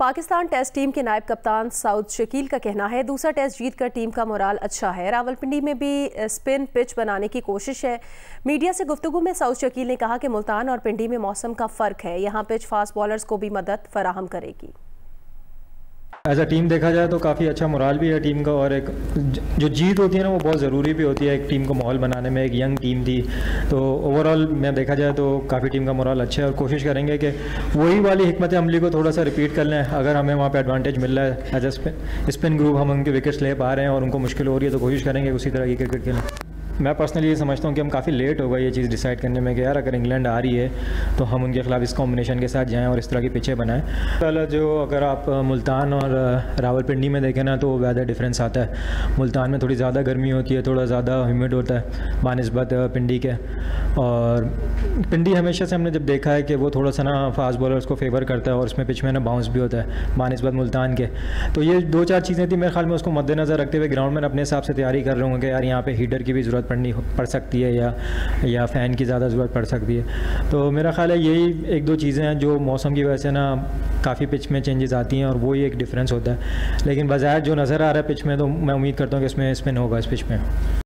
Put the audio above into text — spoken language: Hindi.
पाकिस्तान टेस्ट टीम के नायब कप्तान साउद शकील का कहना है, दूसरा टेस्ट जीत कर टीम का मोराल अच्छा है। रावलपिंडी में भी स्पिन पिच बनाने की कोशिश है। मीडिया से गुफ्तु में साउद शकील ने कहा कि मुल्तान और पिंडी में मौसम का फ़र्क है। यहाँ पिच फास्ट बॉलर्स को भी मदद फराहम करेगी। एज अ टीम देखा जाए तो काफ़ी अच्छा मुराल भी है टीम का और एक जो जीत होती है ना वो बहुत ज़रूरी भी होती है एक टीम को माहौल बनाने में, एक यंग टीम थी तो ओवरऑल मैं देखा जाए तो काफ़ी टीम का मुराल अच्छा है और कोशिश करेंगे कि वही वाली हमत अमली को थोड़ा सा रिपीट कर लें, अगर हमें वहाँ पर एडवांटेज मिल रहा है एज ए स्पिन ग्रुप हम उनके विकेट्स ले पा रहे हैं और उनको मुश्किल हो रही है तो कोशिश करेंगे उसी तरह की क्रिकेट खेलें। मैं पर्सनली ये समझता हूँ कि हम काफ़ी लेट हो गए ये चीज़ डिसाइड करने में कि यार अगर इंग्लैंड आ रही है तो हम उनके खिलाफ इस कॉम्बिनेशन के साथ जाएँ और इस तरह के पीछे बनाएँ। पहले जो अगर आप मुल्तान और रावलपिंडी में देखें ना तो वेदर डिफरेंस आता है। मुल्तान में थोड़ी ज़्यादा गर्मी होती है, थोड़ा ज़्यादा ह्यूमिड होता है, बानस्बत पिंडी के। और पिंडी हमेशा से हमने जब देखा है कि वो थोड़ा सा ना फास्ट बॉलर्स को फेवर करता है और उसमें पिच में ना बाउंस भी होता है, बानस्बत, मुल्तान के। तो ये दो चार चीज़ें थी मेरे ख्याल में उसको मद्देनज़र रखते हुए ग्राउंड में अपने हिसाब से तैयारी कर रहे होंगे यार यहाँ पे हीटर की भी ज़रूरत पड़नी पड़ सकती है या या फ़ैन की ज़्यादा ज़रूरत पड़ सकती है। तो मेरा ख्याल है यही एक दो चीज़ें हैं जो मौसम की वजह से ना काफ़ी पिच में चेंजेस आती हैं और वो ही एक डिफरेंस होता है। लेकिन बाज़ार जो नज़र आ रहा है पिच में तो मैं उम्मीद करता हूँ कि इसमें स्पिन होगा इस पिच में।